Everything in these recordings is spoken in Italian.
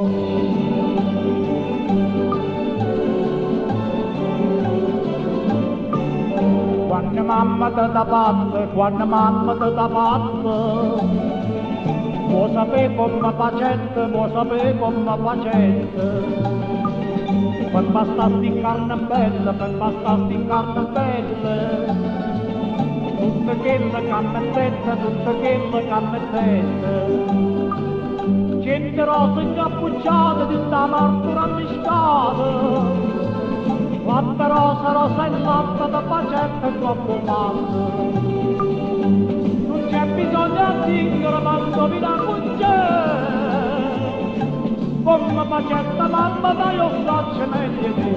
Quando mamma ti da patta, quando mamma ti da patta, vuoi sapere come facette, vuoi sapere come facette. Per bastarti carne bella, per bastarti carne bella, tutte quelle cammettette, tutte quelle cammettette. Gente rosa incappucciata di sta martura miscata, Latte rosa, rosa e latte da pacetta e troppo male. Non c'è bisogno di tingere quando vi da cucce. Come pacetta mamma dai io faccio meglio di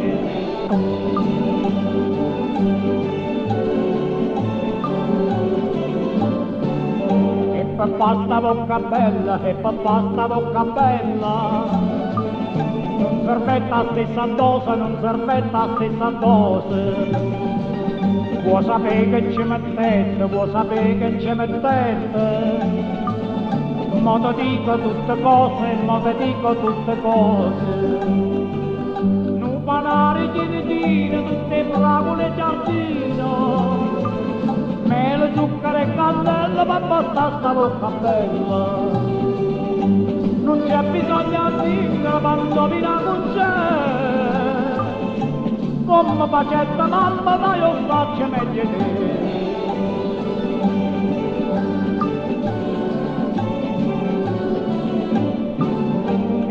E per pasta bocca bella, e per pasta bocca bella non servetta stessa dose, non servetta stessa dose. Vuoi sapere che ci mettete, vuoi sapere che ci mettete. Mo te dico tutte cose, mo te dico tutte cose. Non panare ginetine, tutte fragole giardino. Cannella, ma basta sta bocca bella non c'è bisogno di quando vi la c'è come facetta mamma ma io faccio meglio te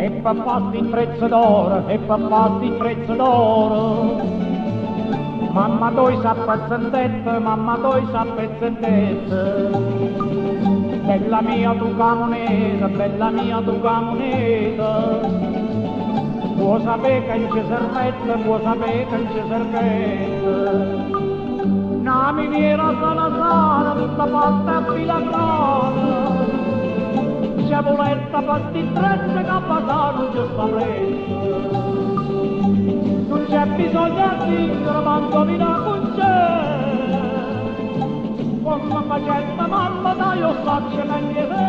e papà il prezzo d'oro e papà il prezzo d'oro mamma tu sa pezzentette mamma tu sa pezzentette bella mia tu camoneta, bella mia tu camoneta. Può sapere che non ci servette, può sapere che non ci servette. Una miniera sana sana, tutta fatta a filagrana. C'è voletta pastitrezza che a passare non ci sta presto. Non c'è bisogno di dire quanto vi da con la facetta mamma dai io faccio meglio